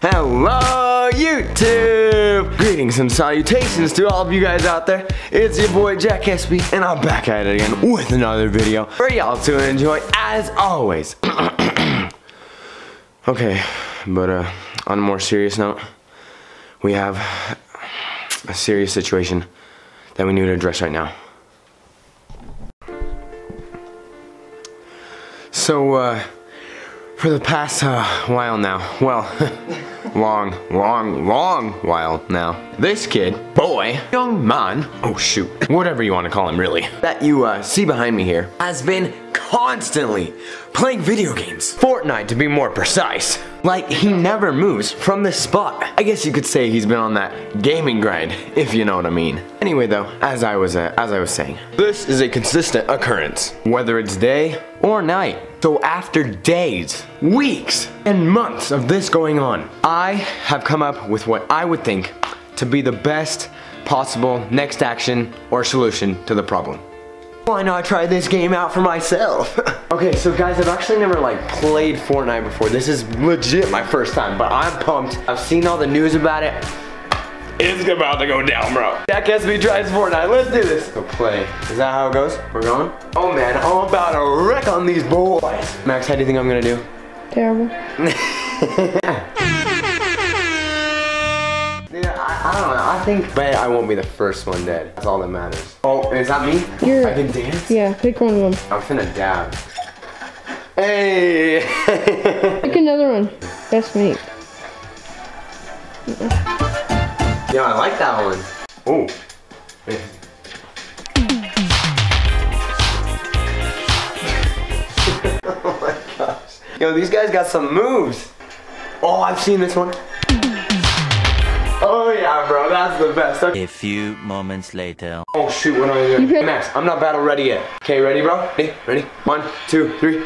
Hello, YouTube! Greetings and salutations to all of you guys out there. It's your boy Jack Espy, and I'm back at it again with another video for y'all to enjoy as always. okay, but uh, on a more serious note, we have a serious situation that we need to address right now. So, uh, for the past uh, while now, well, long, long, long while now, this kid, boy, young man, oh shoot, whatever you want to call him really, that you uh, see behind me here, has been constantly playing video games. Fortnite to be more precise. Like he never moves from this spot. I guess you could say he's been on that gaming grind, if you know what I mean. Anyway though, as I was uh, as I was saying, this is a consistent occurrence, whether it's day or night. So after days, weeks, and months of this going on, I have come up with what I would think to be the best possible next action or solution to the problem. Why not try this game out for myself? okay, so guys, I've actually never like played Fortnite before. This is legit my first time, but I'm pumped. I've seen all the news about it. It's about to go down, bro. Jack Espy tries Fortnite. Let's do this. Go play. Is that how it goes? We're going? Oh man, I'm about to wreck on these boys. Max, how do you think I'm gonna do? Terrible. think, but I won't be the first one dead. That's all that matters. Oh, is that me? You're- I can dance. Yeah, pick one of them. I'm finna dab. Hey. Pick another one. That's me. yeah, I like that one. Oh. oh my gosh. Yo, these guys got some moves. Oh, I've seen this one. That's the best. Okay. A few moments later. Oh shoot, what do I do? You Hey, pick- Max, I'm not battle ready yet. Okay, ready, bro? Ready? Ready? One, two, three.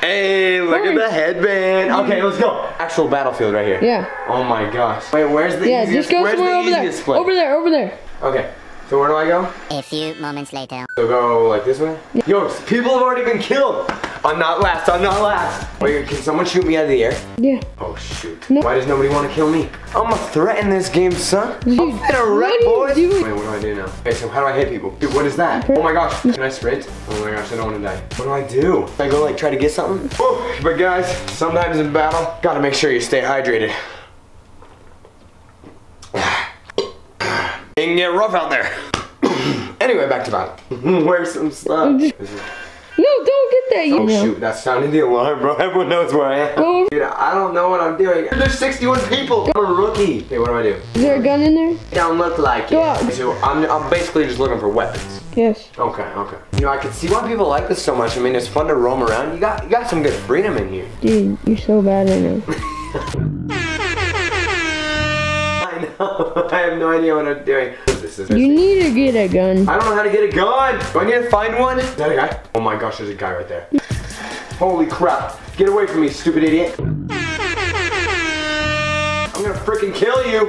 Hey, look at the headband. Okay, let's go. Actual battlefield right here. Yeah. Oh my gosh. Wait, where's the Yeah, easiest? just go where's somewhere the over there. easiest? Over there, over there. Okay. So where do I go? A few moments later. So go like this way? Yeah. Yo, people have already been killed. I'm not last. I'm not last. Wait, can someone shoot me out of the air? Yeah. Oh shoot. No. Why does nobody want to kill me? I'm gonna threaten this game, son. I'm Dude, finna wreck, what boys. Wait, what do I do now? Okay, so how do I hit people? Dude, what is that? Oh my gosh. Can I sprint? Oh my gosh, I don't want to die. What do I do? Can I go like try to get something? Oh, but guys, sometimes in battle, gotta make sure you stay hydrated. It can get rough out there. anyway, back to battle. Where's some stuff? No, don't get that. You Oh know. shoot, that sounded the alarm, bro. Everyone knows where I am. Go. Dude, I don't know what I'm doing. There's 61 people. I'm a rookie. Okay, what do I do? Is there a gun in there? Don't look like Go out. it. So I'm, I'm basically just looking for weapons. Yes. Okay, okay. You know, I can see why people like this so much. I mean, it's fun to roam around. You got, you got some good freedom in here. Dude, you're so bad right now. I know. I have no idea what I'm doing. This is. You need to get a gun. I don't know how to get a gun. Do I need to find one? Is that a guy? Oh my gosh, there's a guy right there. Holy crap. Get away from me, stupid idiot. I'm gonna freaking kill you.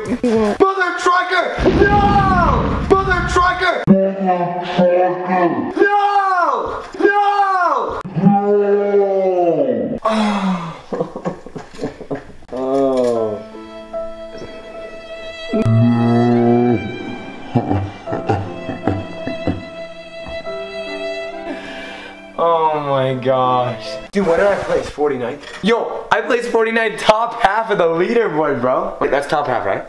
Mother trucker! No! Mother trucker! No! No! Oh. Oh my gosh. Dude, what did I place? 49th? Yo, I placed 49 top half of the leaderboard, bro. Wait, that's top half, right?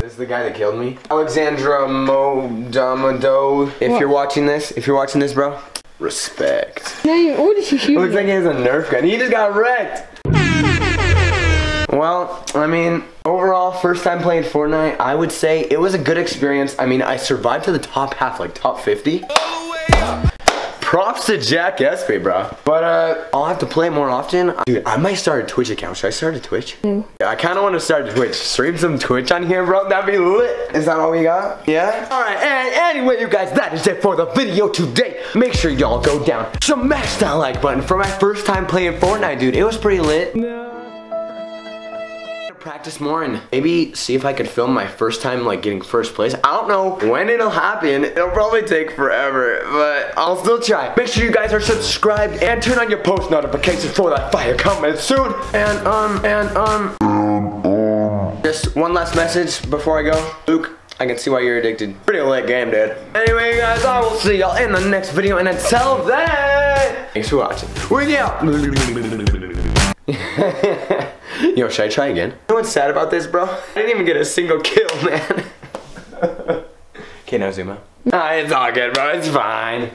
This is the guy that killed me. Alexandra Modamado. If What? you're watching this, if you're watching this, bro, respect. Now you, what did you shoot? Looks like he has a Nerf gun. He just got wrecked. Well, I mean, overall, first time playing Fortnite, I would say it was a good experience. I mean, I survived to the top half, like top 50. Props to Jack Espy, bro. But uh, I'll have to play it more often. Dude, I might start a Twitch account. Should I start a Twitch? Yeah, I kind of want to start a Twitch. Stream some Twitch on here, bro. That'd be lit. Is that all we got? Yeah? All right, and anyway, you guys, that is it for the video today. Make sure y'all go down, smash that like button for my first time playing Fortnite, dude. It was pretty lit. Practice more and maybe see if I could film my first time like getting first place. I don't know when it'll happen. It'll probably take forever, but I'll still try. Make sure you guys are subscribed and turn on your post notifications for that fire coming soon. And um and um just one last message before I go. Luke, I can see why you're addicted. Pretty late game, dude. Anyway, guys, I will see y'all in the next video. And until then, thanks for watching. We out. Yo, should I try again? You know what's sad about this, bro? I didn't even get a single kill, man. okay, now zoom out. Ah, it's all good, bro. It's fine.